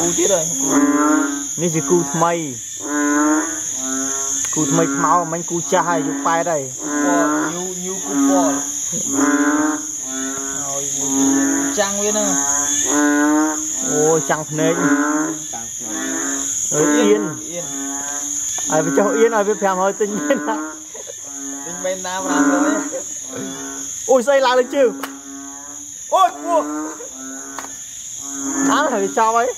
cú tiếp rồi nên chỉ cú mây? Cú mây máu mình cú cha hay chụp bay đây? Nhiều nhiều cú bò rồi trang nguyên nữa ôi trang phết rồi yên. Ai với cháu yên ai với phèm hơi tinh nhiên ạ tinh bên nam làm rồi ôi xây lại được chưa ôi mua ăn phải cho ấy